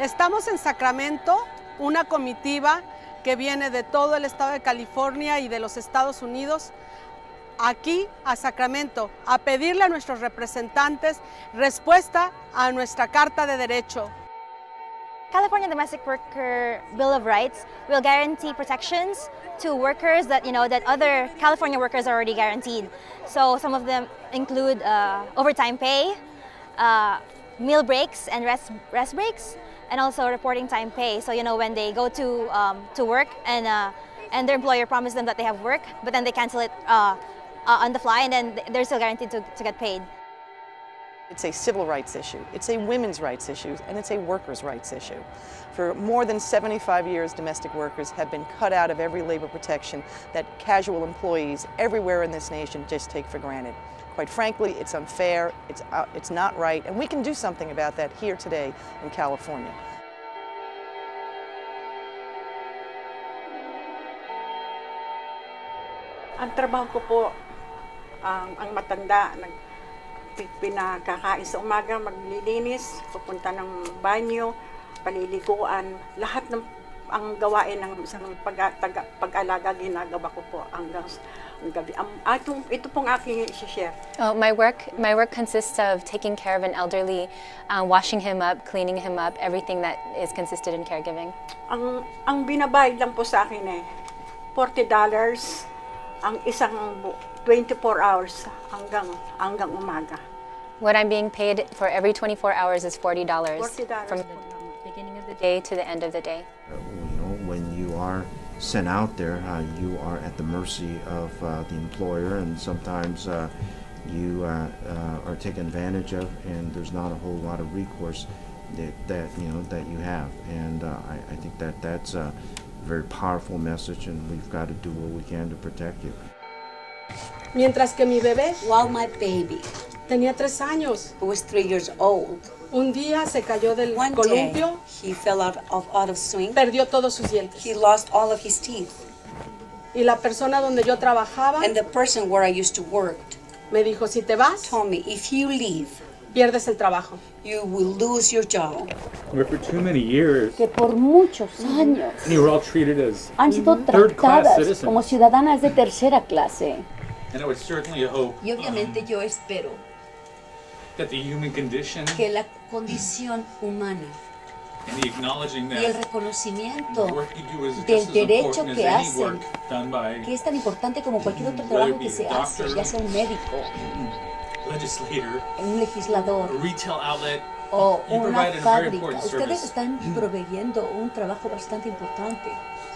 Estamos en Sacramento, una comitiva que viene de todo el estado de California y de los Estados Unidos aquí a Sacramento a pedirle a nuestros representantes respuesta a nuestra Carta de Derecho. California Domestic Worker Bill of Rights will guarantee protections to workers that you know that other California workers are already guaranteed. So some of them include uh, overtime pay, uh, meal breaks and rest rest breaks, and also reporting time pay. So you know when they go to um, to work and uh, and their employer promised them that they have work, but then they cancel it uh, uh, on the fly, and then they're still guaranteed to, to get paid. It's a civil rights issue, it's a women's rights issue, and it's a workers' rights issue. For more than 75 years, domestic workers have been cut out of every labor protection that casual employees everywhere in this nation just take for granted. Quite frankly, it's unfair, it's, uh, it's not right, and we can do something about that here today in California. Ang trabaho ko po, ang, ang matanda, nag, pi- pinakakain sa umaga, maglilinis, pupunta ng banyo, paliliguan, lahat ng ang gawain ng isang pag, taga, pag-alaga ginagawa ko po hanggang gabi. Ang, ah, itong, ito pong aking i-share. Oh, my work, my work consists of taking care of an elderly, uh, washing him up, cleaning him up, everything that is consisted in caregiving. Ang, ang binabayad lang po sa akin eh, $40 ang isang bu- 24 hours hanggang hanggang umaga. What I'm being paid for every 24 hours is $40, $40 from the beginning of the day to the end of the day. Are sent out there, uh, you are at the mercy of uh, the employer, and sometimes uh, you uh, uh, are taken advantage of, and there's not a whole lot of recourse that, that you know that you have. And uh, I, I think that that's a very powerful message, and we've got to do what we can to protect you. Mientras que mi bebé While my baby, tenía tres años, who was three years old, un día se cayó del one day columpio, he fell out of, out of swing. perdió todos sus dientes. He lost all of his teeth. Y la persona donde yo trabajaba And the person where I used to work me dijo, si te vas, told me, if you leave, pierdes el trabajo. you will lose your job. where for too many years que por muchos años you were all treated as han sido third class tratadas citizens. como ciudadanas de tercera clase. and I would certainly hope Y obviamente yo espero que la condición humana and the acknowledging y el that reconocimiento del derecho que hacen, work done by que es tan importante como cualquier otro trabajo que se a hace, ya sea un médico, legislator, un a legislador retail outlet. o You una provide a very fábrica. important Ustedes service. están proveyendo un trabajo bastante importante.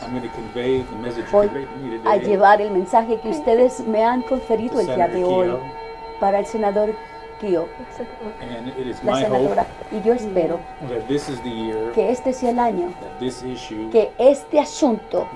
I'm going to convey the message you Voy a llevar el mensaje que ustedes me han conferido el día de Senator hoy para el senador Kio, and it is la senadora. Y yo espero que este sea el año que este asunto.